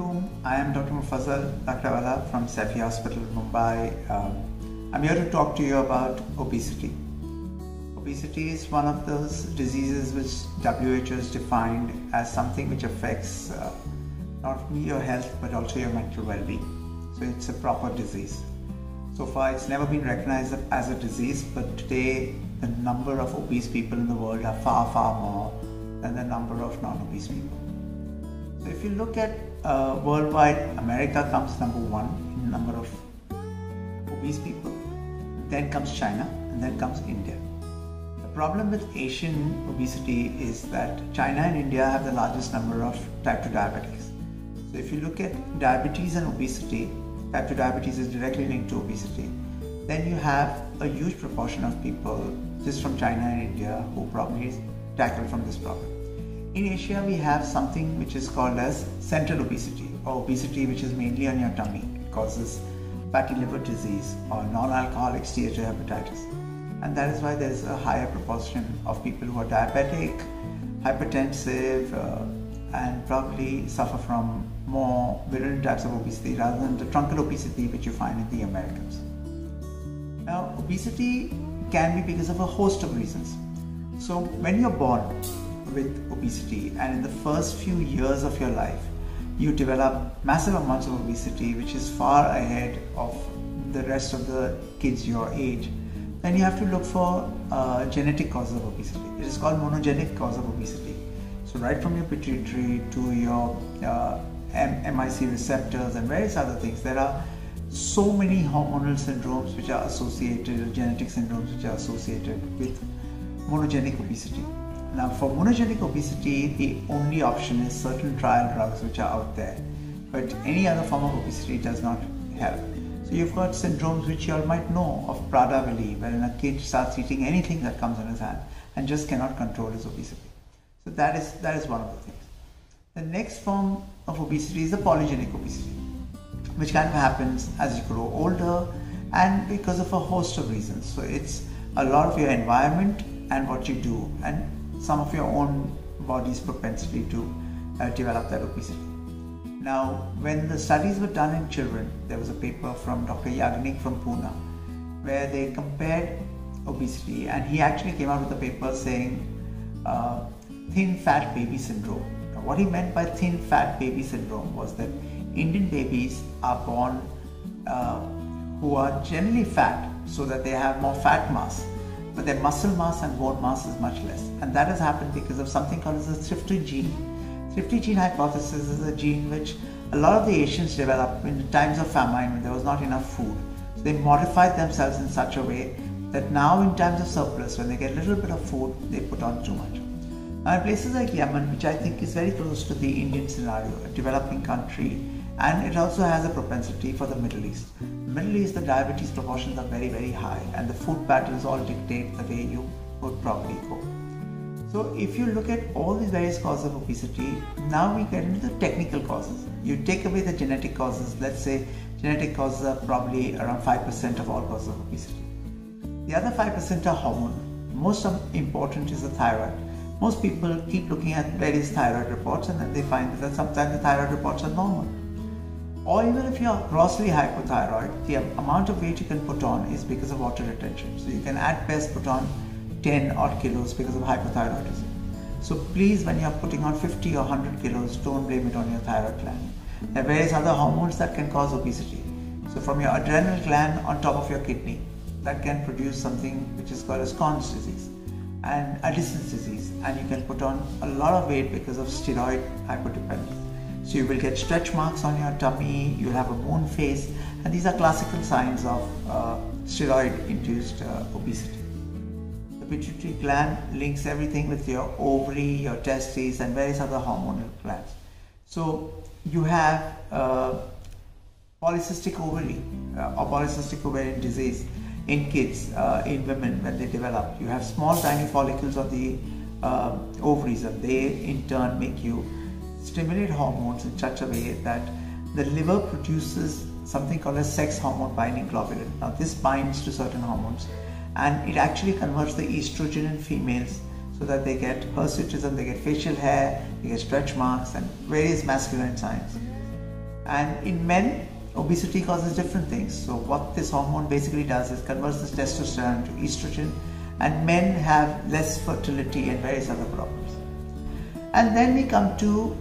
I am Dr. Mufazzal Lakdawala from Saifee Hospital, Mumbai. Um, I'm here to talk to you about obesity. Obesity is one of those diseases which WHO has defined as something which affects uh, not only your health but also your mental well-being. So it's a proper disease. So far, it's never been recognized as a disease, but today the number of obese people in the world are far, far more than the number of non-obese people. So if you look at uh, worldwide, America comes number one in number of obese people. Then comes China, and then comes India. The problem with Asian obesity is that China and India have the largest number of type 2 diabetics. So if you look at diabetes and obesity, type 2 diabetes is directly linked to obesity. Then you have a huge proportion of people just from China and India who probably tackle from this problem. In Asia, we have something which is called as central obesity or obesity which is mainly on your tummy. It causes fatty liver disease or non-alcoholic steatohepatitis. And that is why there is a higher proportion of people who are diabetic, hypertensive, uh, and probably suffer from more virulent types of obesity rather than the truncal obesity which you find in the Americans. Now, obesity can be because of a host of reasons. So, when you're born, with obesity and in the first few years of your life you develop massive amounts of obesity which is far ahead of the rest of the kids your age. Then you have to look for uh, genetic causes of obesity. It is called monogenic cause of obesity. So right from your pituitary to your uh, MIC receptors and various other things there are so many hormonal syndromes which are associated genetic syndromes which are associated with monogenic obesity now, for monogenic obesity, the only option is certain trial drugs which are out there, but any other form of obesity does not help. So, you've got syndromes which you all might know of Prader-Willi, wherein a kid starts eating anything that comes in his hand and just cannot control his obesity. So, that is, that is one of the things. The next form of obesity is the polygenic obesity, which kind of happens as you grow older and because of a host of reasons. So, it's a lot of your environment and what you do. And some of your own body's propensity to uh, develop that obesity. Now, when the studies were done in children, there was a paper from Dr. Yajnik from Pune where they compared obesity, and he actually came out with a paper saying uh, thin fat baby syndrome. Now, what he meant by thin fat baby syndrome was that Indian babies are born uh, who are generally fat so that they have more fat mass but their muscle mass and bone mass is much less. And that has happened because of something called as the thrifty gene. Thrifty gene hypothesis is a gene which a lot of the Asians developed in times of famine when there was not enough food. So they modified themselves in such a way that now in times of surplus, when they get a little bit of food, they put on too much. Now in places like Yemen, which I think is very close to the Indian scenario, a developing country, and it also has a propensity for the Middle East. Middle East, the diabetes proportions are very, very high, and the food patterns all dictate the way you would probably go. So, if you look at all these various causes of obesity, now we get into the technical causes. You take away the genetic causes, let's say genetic causes are probably around 5% of all causes of obesity. The other 5% are hormone. Most important is the thyroid. Most people keep looking at various thyroid reports and then they find that sometimes the thyroid reports are normal or even if you're grossly hypothyroid, the amount of weight you can put on is because of water retention. So you can at best put on 10 odd kilos because of hypothyroidism. So please, when you're putting on 50 or 100 kilos, don't blame it on your thyroid gland. There are various other hormones that can cause obesity. So from your adrenal gland on top of your kidney, that can produce something which is called as Conn's disease and Addison's disease, and you can put on a lot of weight because of steroid hypodependence. So you will get stretch marks on your tummy, you'll have a moon face, and these are classical signs of uh, steroid-induced uh, obesity. The pituitary gland links everything with your ovary, your testes, and various other hormonal glands. So you have uh, polycystic ovary uh, or polycystic ovarian disease in kids, uh, in women when they develop. You have small tiny follicles of the uh, ovaries and they in turn make you stimulate hormones in such a way that the liver produces something called a sex hormone binding globulin. Now, this binds to certain hormones and it actually converts the estrogen in females so that they get hirsutism, they get facial hair, they get stretch marks, and various masculine signs. And in men, obesity causes different things. So, what this hormone basically does is converts this testosterone to estrogen, and men have less fertility and various other problems. And then we come to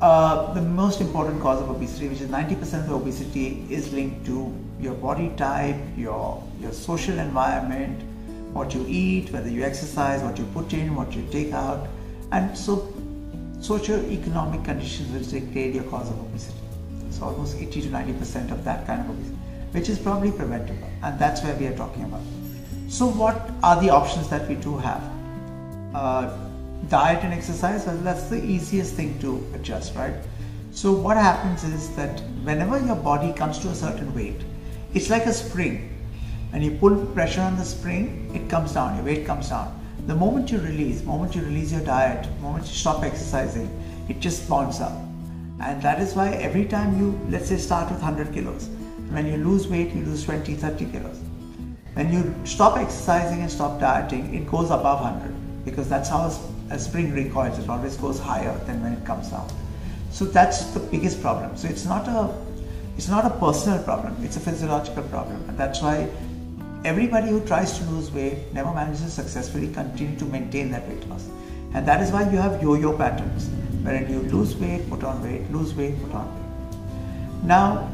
uh, the most important cause of obesity, which is 90% of obesity, is linked to your body type, your, your social environment, what you eat, whether you exercise, what you put in, what you take out. And so, socio-economic conditions will dictate your cause of obesity. So, almost 80 to 90% of that kind of obesity, which is probably preventable. And that's where we are talking about. So, what are the options that we do have? Uh, diet and exercise, well, that's the easiest thing to adjust, right? So, what happens is that whenever your body comes to a certain weight, it's like a spring. When you pull pressure on the spring, it comes down, your weight comes down. The moment you release, moment you release your diet, moment you stop exercising, it just bonds up. And that is why every time you, let's say, start with 100 kilos, when you lose weight, you lose 20, 30 kilos. When you stop exercising and stop dieting, it goes above 100 because that's how a spring recoils. It always goes higher than when it comes out. So that's the biggest problem. So it's not a it's not a personal problem. It's a physiological problem, and that's why everybody who tries to lose weight never manages to successfully continue to maintain that weight loss. And that is why you have yo-yo patterns, wherein you lose weight, put on weight, lose weight, put on weight. Now,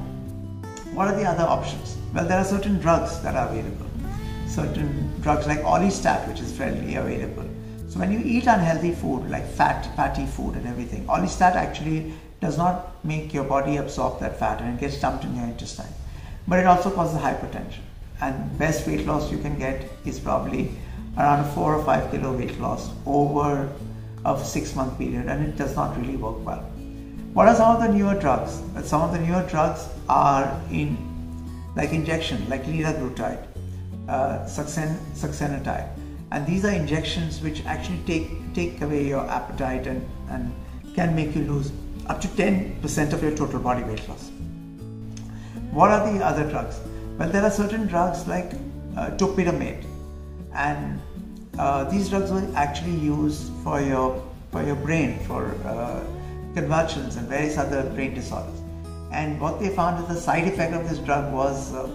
what are the other options? Well, there are certain drugs that are available. Certain drugs like Orlistat, which is readily available so when you eat unhealthy food like fat, fatty food and everything, Orlistat actually does not make your body absorb that fat and it gets dumped in your intestine. But it also causes hypertension. And best weight loss you can get is probably around a four or five kilo weight loss over a six month period and it does not really work well. What are some of the newer drugs? Some of the newer drugs are in like injection, like liraglutide, uh, succinatide and these are injections which actually take take away your appetite and, and can make you lose up to 10% of your total body weight loss. What are the other drugs? Well, there are certain drugs like uh, topiramate, and uh, these drugs were actually used for your for your brain for uh, convulsions and various other brain disorders. And what they found is the side effect of this drug was uh,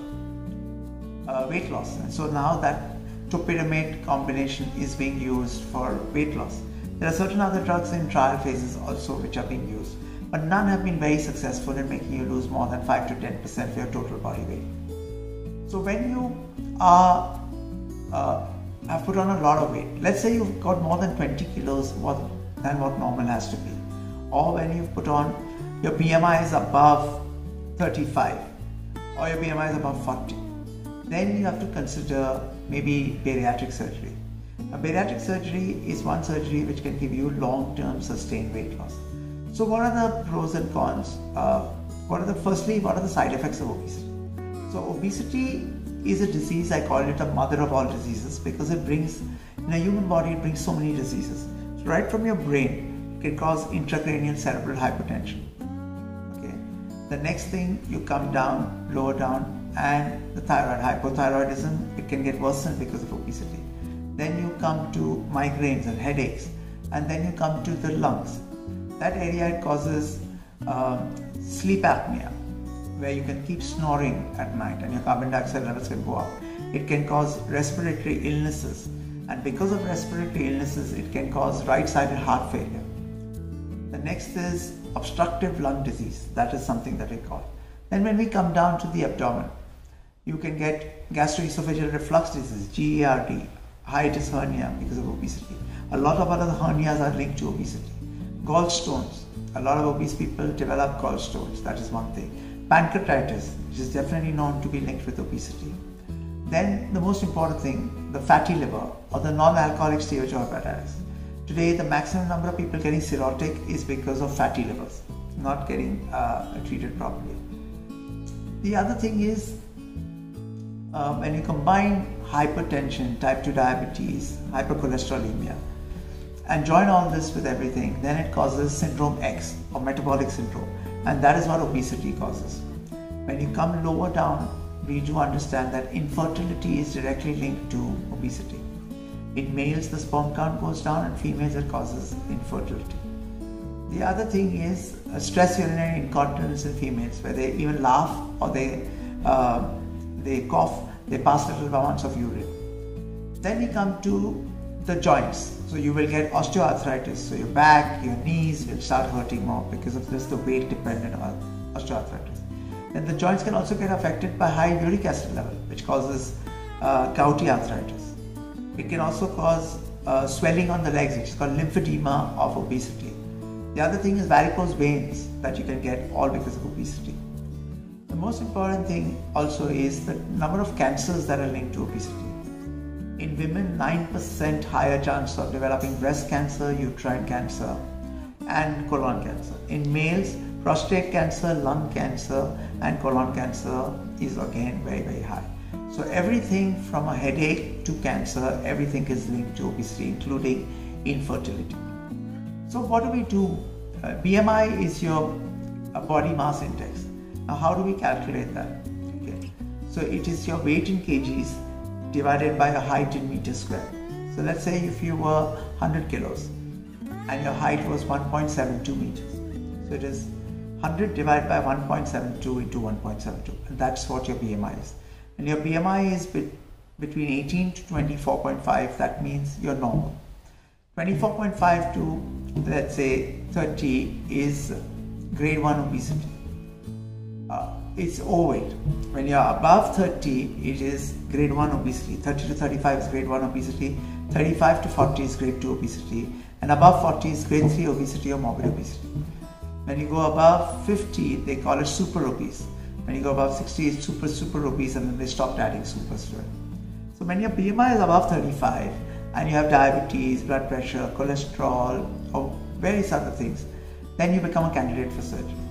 uh, weight loss. And so now that topiramate combination is being used for weight loss. There are certain other drugs in trial phases also which are being used, but none have been very successful in making you lose more than 5 to 10% of your total body weight. So when you are uh, have put on a lot of weight, let's say you've got more than 20 kilos more than what normal has to be, or when you've put on your BMI is above 35 or your BMI is above 40, then you have to consider maybe bariatric surgery. A bariatric surgery is one surgery which can give you long-term sustained weight loss. So what are the pros and cons? Uh, what are the firstly, what are the side effects of obesity? So obesity is a disease, I call it a mother of all diseases because it brings, in a human body, it brings so many diseases. So right from your brain, it can cause intracranial cerebral hypertension. Okay. The next thing, you come down, lower down, and the thyroid hypothyroidism it can get worsened because of obesity. Then you come to migraines and headaches. And then you come to the lungs. That area causes uh, sleep apnea where you can keep snoring at night and your carbon dioxide levels can go up. It can cause respiratory illnesses. And because of respiratory illnesses it can cause right-sided heart failure. The next is obstructive lung disease. That is something that we call. Then when we come down to the abdomen you can get gastroesophageal reflux disease, GERD, hiatus hernia because of obesity. A lot of other hernias are linked to obesity. Gallstones, a lot of obese people develop gallstones, that is one thing. Pancreatitis, which is definitely known to be linked with obesity. Then the most important thing, the fatty liver or the non-alcoholic steatohepatitis. Today, the maximum number of people getting cirrhotic is because of fatty livers, not getting uh, treated properly. The other thing is uh, when you combine hypertension, type 2 diabetes, hypercholesterolemia, and join all this with everything, then it causes syndrome X or metabolic syndrome, and that is what obesity causes. When you come lower down, we do understand that infertility is directly linked to obesity. In males, the sperm count goes down, and females, it causes infertility. The other thing is uh, stress urinary incontinence in females, where they even laugh or they uh, they cough, they pass little amounts of urine. Then we come to the joints. So you will get osteoarthritis. So your back, your knees will start hurting more because of this, the weight dependent osteoarthritis. Then the joints can also get affected by high uric acid level, which causes uh, gouty arthritis. It can also cause uh, swelling on the legs, which is called lymphedema of obesity. The other thing is varicose veins that you can get all because of obesity. The most important thing also is the number of cancers that are linked to obesity. In women, 9% higher chance of developing breast cancer, uterine cancer, and colon cancer. In males, prostate cancer, lung cancer, and colon cancer is again very, very high. So, everything from a headache to cancer, everything is linked to obesity, including infertility. So, what do we do? Uh, BMI is your uh, body mass index. Now, how do we calculate that? Okay. So, it is your weight in kgs divided by your height in meters square. So, let's say if you were 100 kilos and your height was 1.72 meters. So, it is 100 divided by 1.72 into 1.72, and that's what your BMI is. And your BMI is be- between 18 to 24.5, that means you're normal. 24.5 to let's say 30 is grade 1 obesity. Uh, it's overweight. When you're above 30, it is grade 1 obesity. 30 to 35 is grade 1 obesity. 35 to 40 is grade 2 obesity. And above 40 is grade 3 obesity or morbid obesity. When you go above 50, they call it super obese. When you go above 60, it's super, super obese, and then they stopped adding super to. So when your BMI is above 35, and you have diabetes, blood pressure, cholesterol, or various other things, then you become a candidate for surgery.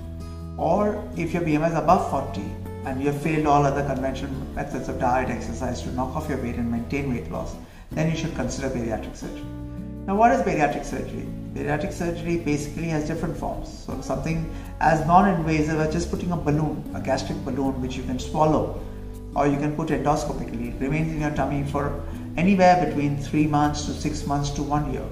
Or if your BMI is above 40 and you have failed all other conventional methods of diet, exercise to knock off your weight and maintain weight loss, then you should consider bariatric surgery. Now, what is bariatric surgery? Bariatric surgery basically has different forms. So, something as non invasive as just putting a balloon, a gastric balloon, which you can swallow, or you can put endoscopically. It remains in your tummy for anywhere between three months to six months to one year.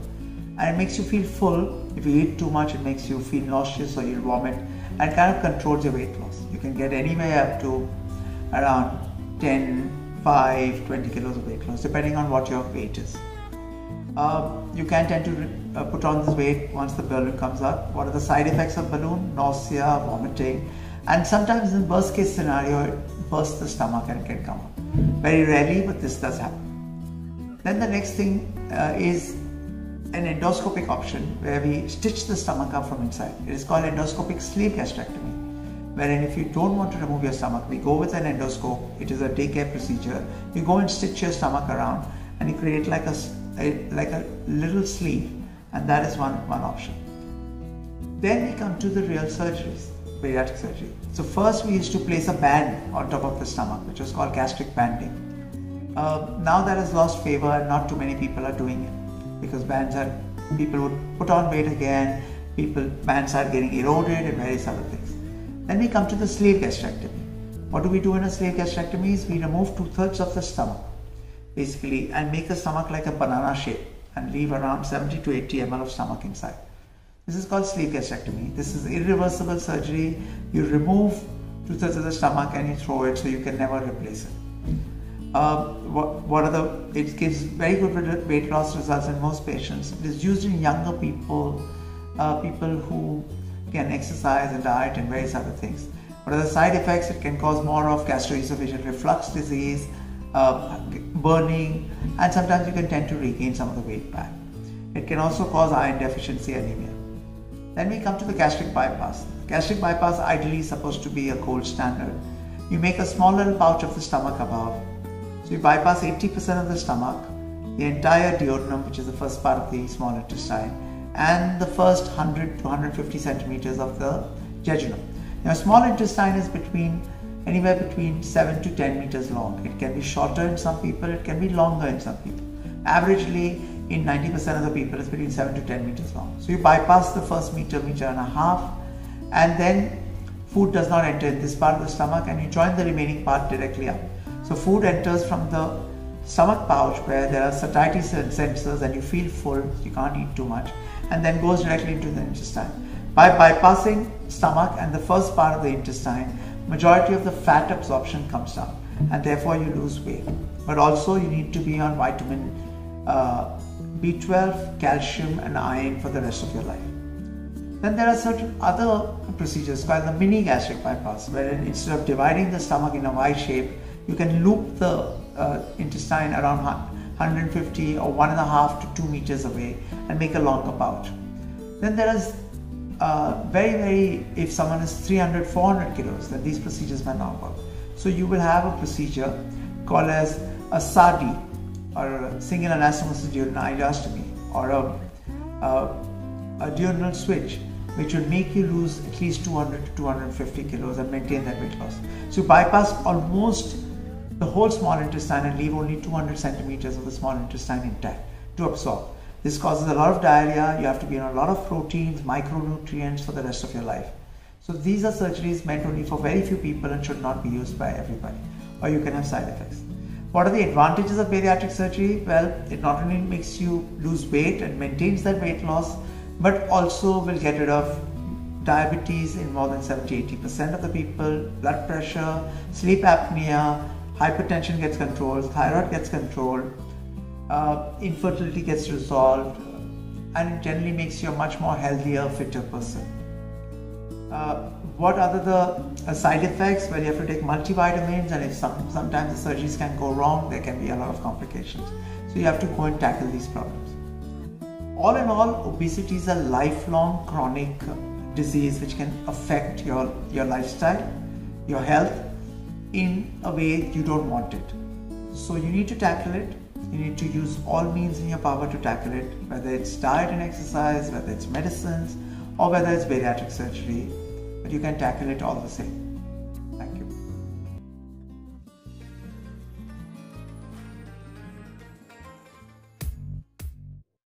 And it makes you feel full. If you eat too much, it makes you feel nauseous or you'll vomit and kind of controls your weight loss. You can get anywhere up to around 10, 5, 20 kilos of weight loss, depending on what your weight is. Uh, you can tend to uh, put on this weight once the balloon comes up. What are the side effects of balloon? Nausea, vomiting, and sometimes in worst case scenario, it bursts the stomach and can come up. Very rarely, but this does happen. Then the next thing uh, is an endoscopic option where we stitch the stomach up from inside. It is called endoscopic sleeve gastrectomy. Wherein, if you don't want to remove your stomach, we go with an endoscope. It is a daycare procedure. You go and stitch your stomach around, and you create like a, a like a little sleeve, and that is one one option. Then we come to the real surgeries, bariatric surgery. So first, we used to place a band on top of the stomach, which was called gastric banding uh, now that has lost favor and not too many people are doing it because bands are people would put on weight again people bands are getting eroded and various other things. Then we come to the sleeve gastrectomy. What do we do in a sleeve gastrectomy is we remove two-thirds of the stomach basically and make the stomach like a banana shape and leave around 70 to 80 ml of stomach inside. This is called sleeve gastrectomy. This is irreversible surgery. You remove two-thirds of the stomach and you throw it so you can never replace it uh, what, what, are the, it gives very good weight loss results in most patients. It is used in younger people, uh, people who can exercise and diet and various other things. What are the side effects? It can cause more of gastroesophageal reflux disease, uh, burning, and sometimes you can tend to regain some of the weight back. It can also cause iron deficiency anemia. Then we come to the gastric bypass. Gastric bypass ideally is supposed to be a gold standard. You make a small little pouch of the stomach above you bypass 80% of the stomach, the entire duodenum, which is the first part of the small intestine, and the first 100 to 150 centimeters of the jejunum. Now, small intestine is between anywhere between 7 to 10 meters long. It can be shorter in some people, it can be longer in some people. Averagely, in 90% of the people, it's between 7 to 10 meters long. So you bypass the first meter, meter and a half, and then food does not enter in this part of the stomach, and you join the remaining part directly up. So food enters from the stomach pouch where there are satiety sensors and you feel full, you can't eat too much, and then goes directly into the intestine. By bypassing stomach and the first part of the intestine, majority of the fat absorption comes down and therefore you lose weight. But also you need to be on vitamin uh, B12, calcium and iron for the rest of your life. Then there are certain other procedures called the mini gastric bypass, where instead of dividing the stomach in a Y shape, you can loop the uh, intestine around 150 or one and a half to two meters away and make a longer pouch. Then there is uh, very, very, if someone is 300, 400 kilos, then these procedures may not work. So you will have a procedure called as a SADI or a single anastomosis duodenal ileostomy or a, a, a duodenal switch which will make you lose at least 200 to 250 kilos and maintain that weight loss. So bypass almost the whole small intestine and leave only 200 centimeters of the small intestine intact to absorb. This causes a lot of diarrhea, you have to be on a lot of proteins, micronutrients for the rest of your life. So these are surgeries meant only for very few people and should not be used by everybody or you can have side effects. What are the advantages of bariatric surgery? Well, it not only makes you lose weight and maintains that weight loss, but also will get rid of diabetes in more than 70-80% of the people, blood pressure, sleep apnea, hypertension gets controlled, thyroid gets controlled, uh, infertility gets resolved, and it generally makes you a much more healthier, fitter person. Uh, what are the uh, side effects? Well, you have to take multivitamins, and if some, sometimes the surgeries can go wrong, there can be a lot of complications. So you have to go and tackle these problems. All in all, obesity is a lifelong chronic disease which can affect your, your lifestyle, your health in a way you don't want it. So you need to tackle it. You need to use all means in your power to tackle it, whether it's diet and exercise, whether it's medicines, or whether it's bariatric surgery. But you can tackle it all the same.